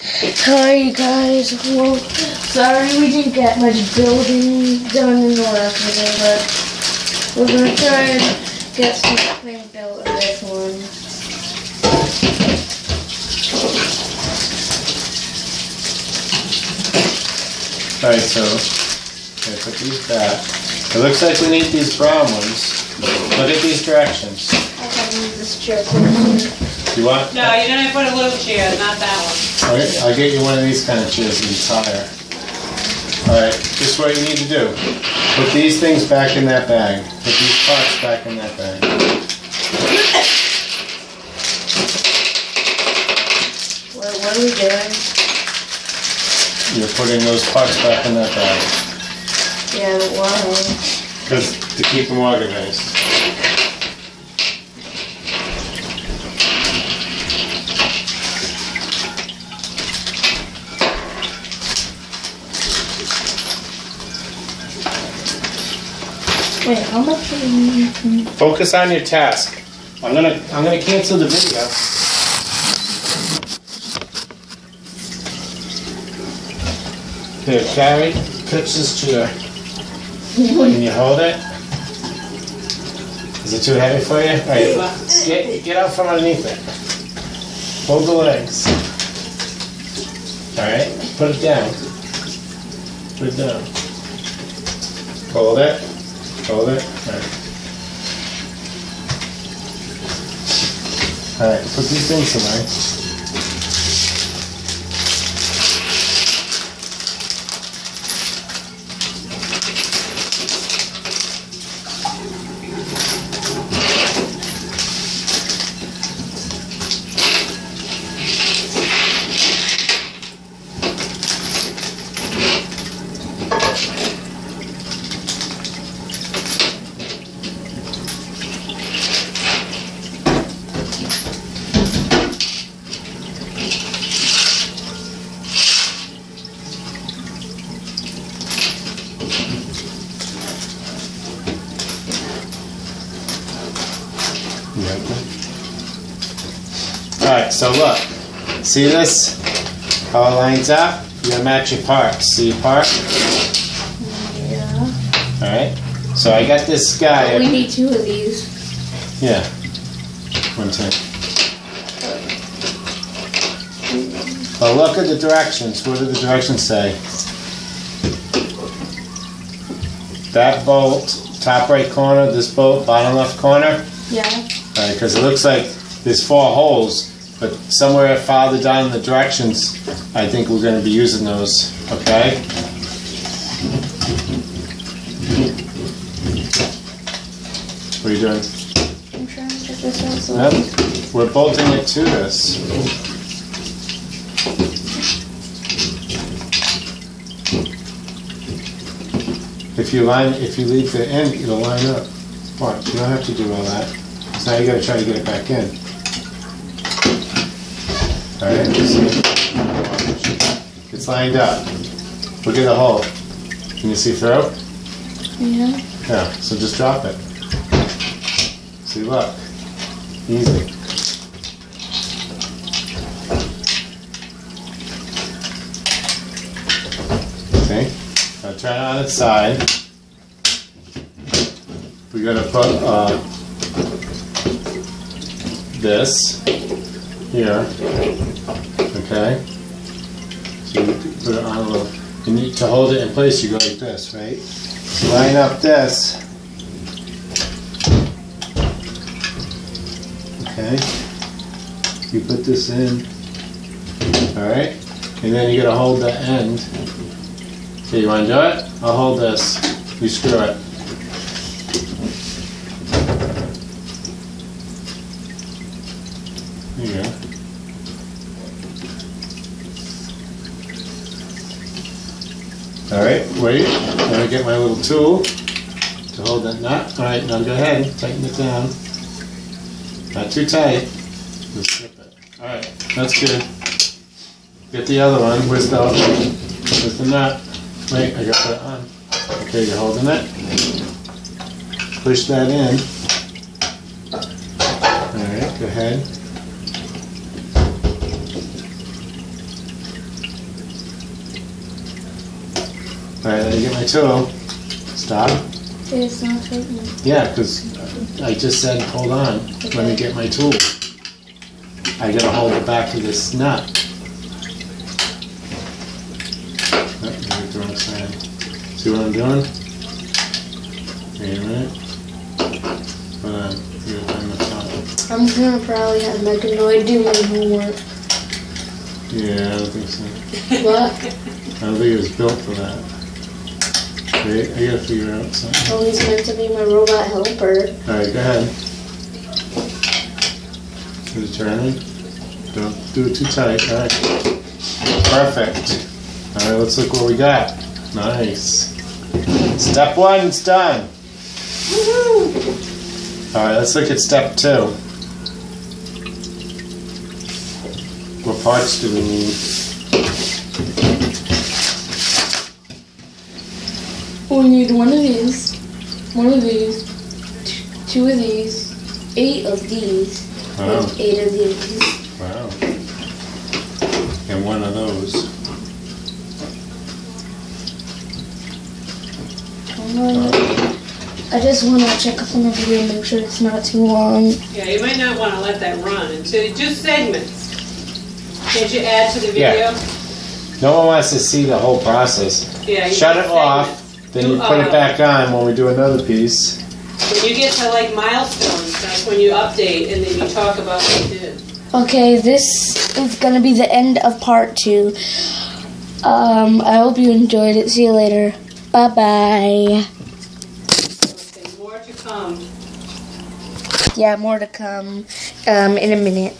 Hi guys, well, sorry we didn't get much building done in the last video, but we're gonna try and get something built in this one. Alright, so, okay, put these back. It looks like we need these brown ones. Look at these directions. I have to use this chair. You want? No, you're gonna put a little chair, not that one. Okay, I'll get you one of these kind of chairs that's higher. Alright, this is what you need to do. Put these things back in that bag. Put these parts back in that bag. What, what are we doing? You're putting those parts back in that bag. Yeah, but why? Because, to keep them organized. Wait, how much Focus on your task. I'm gonna, I'm gonna cancel the video. Here, Carrie, pitch this chair. Can you hold it? Is it too heavy for you? Alright, get, get out from underneath it. Hold the legs. Alright, put it down. Put it down. Hold it. It. Alright. Alright, put these things away. Alright, so look. See this? How it lines up? You gotta match your parts. See your part? Yeah. Alright? So I got this guy. We need two of these. Yeah. One time. Well, look at the directions. What do the directions say? That bolt, top right corner, this bolt, bottom left corner. Yeah. Uh, because it looks like there's four holes, but somewhere farther down in the directions, I think we're gonna be using those, okay? What are you doing? I'm trying to get this out so Yep, we're bolting it to this. If you line, if you leave the end, it'll line up. Watch, you don't have to do all that. Now you gotta try to get it back in. Alright, see? It's lined up. Look at the hole. Can you see through? Yeah. Yeah, so just drop it. See, look. Easy. Okay, now turn it on its side. We're gonna put, uh, this here, okay? So you put it on a little, you need to hold it in place, you go like this, right? Line up this. Okay. You put this in. Alright. And then you gotta hold the end. Okay, you wanna do it? I'll hold this. You screw it. You go. Alright, wait. Me get my little tool to hold that nut. Alright, now go ahead, tighten it down. Not too tight. Just slip it. Alright, that's good. Get the other one. Where's the, where's the nut? Wait, I got that on. Okay, you're holding it. Push that in. Alright, go ahead. Alright, let me get my tool. Stop. It's not. Yeah, because I just said, hold on, let me get my tool. I gotta hold it back to this nut. Oh, did the wrong side. See what I'm doing? Wait a minute. Hold on, here, on the top. I'm gonna probably have Meccanoid do my homework. Yeah, I don't think so. What? I don't think it was built for that. Wait, I gotta figure out something. Oh, he's meant to be my robot helper. Alright, go ahead. Is it turning? Don't do it too tight. Alright. Perfect. Alright, let's look what we got. Nice. Step one, it's done. Alright, let's look at step two. What parts do we need? We need one of these, one of these, two of these, eight of these, Wow, and eight of these. wow. And one of those. Um, I just want to check up on the video and make sure it's not too long. Yeah, you might not want to let that run until, just segments. Can't you add to the video? Yeah. No one wants to see the whole process. Yeah. you Shut do it off, segments. Then you put it back on when we do another piece. When you get to like milestones, that's when you update and then you talk about what you did. Okay, this is gonna be the end of part two. Um, I hope you enjoyed it. See you later. Bye bye. Okay, more to come. Yeah, more to come um, in a minute.